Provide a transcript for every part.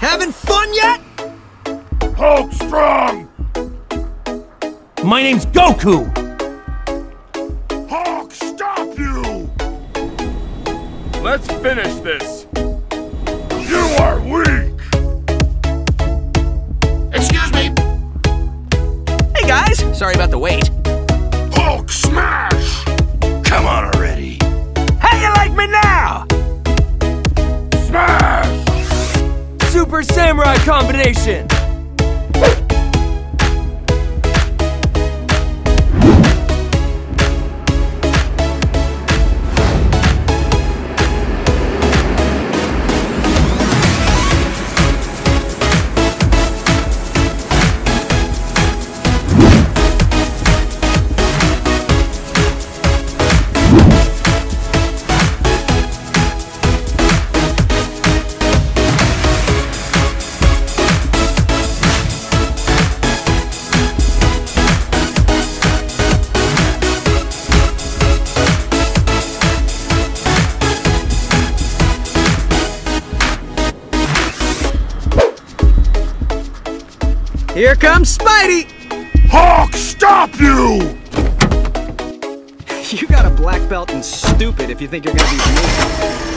Having fun yet? Hulk strong! My name's Goku! Hulk, stop you! Let's finish this. You are weak! Excuse me. Hey guys, sorry about the wait. Combination! Here comes Spidey! Hawk, stop you! You got a black belt and stupid if you think you're gonna be me.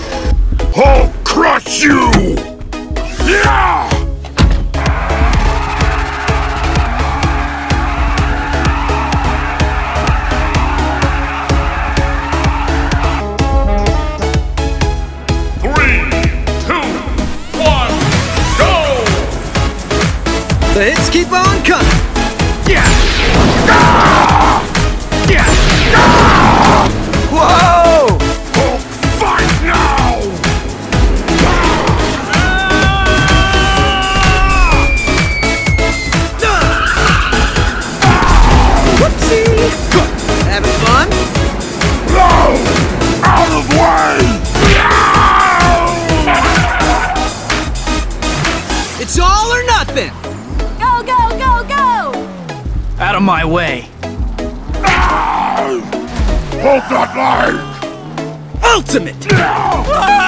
My way. Hold that leg! Ultimate! Maximum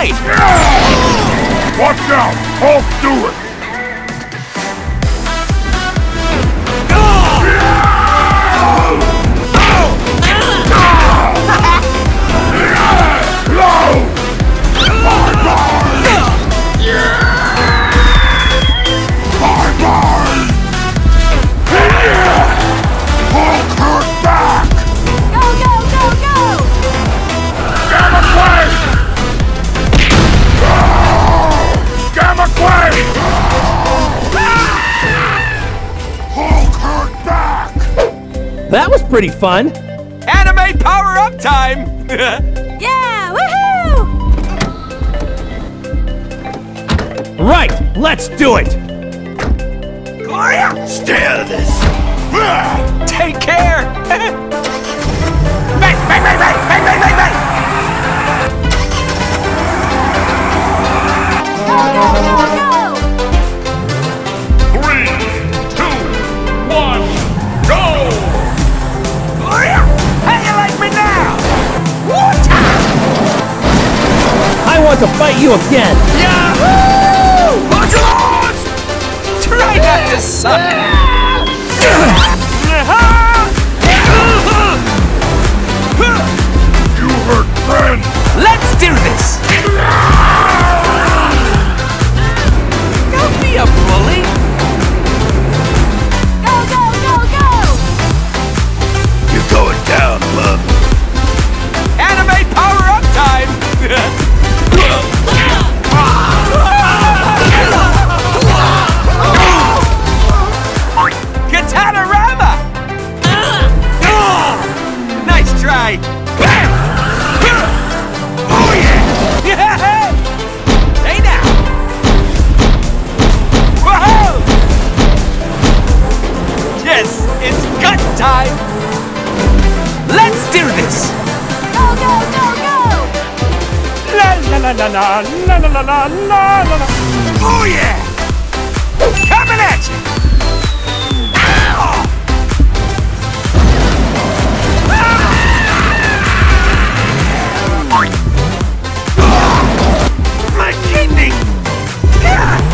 Right! Watch out! Hulk, do it! That was pretty fun. Anime power up time! Yeah, woohoo! right, let's do it! Gloria, stay out of this. Take care! Bang, bang, bang, bang, bang, bang, bang, bang. Go, go, go, want to fight you again! Yahoo! Modulars! Try not to suck. la la la la la la la la la. Oh yeah! Coming at you! My kidney! Yeah!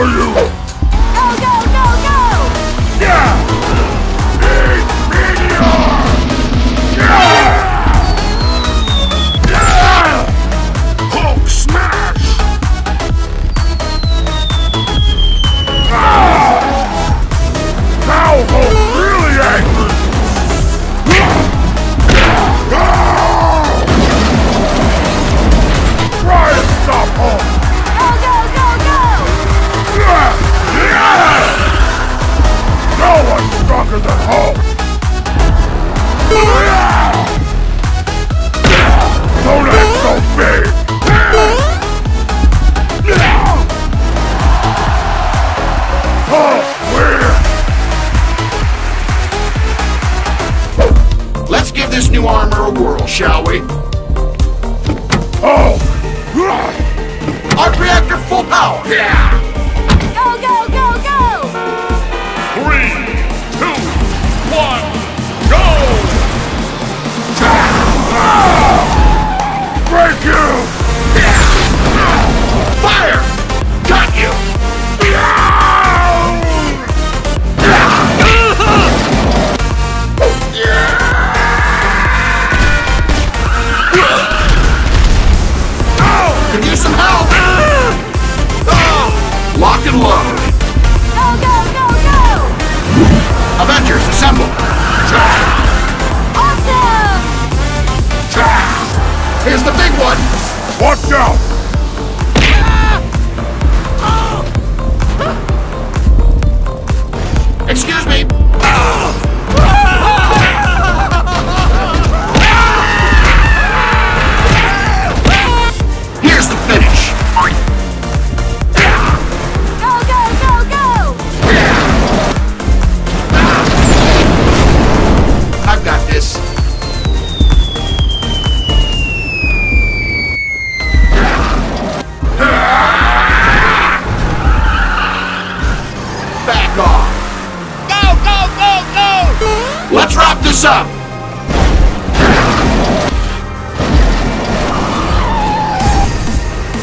for you!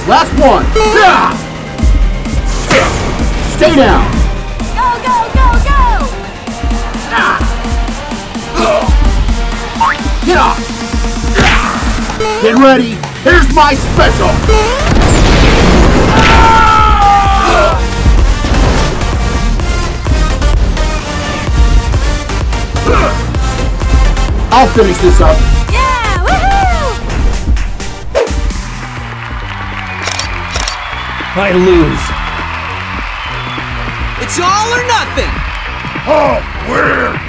Last one. Stay down. Go, go, go, go! Get Yeah. Get ready. Here's my special. I'll finish this up. I lose. It's all or nothing! Oh, weird!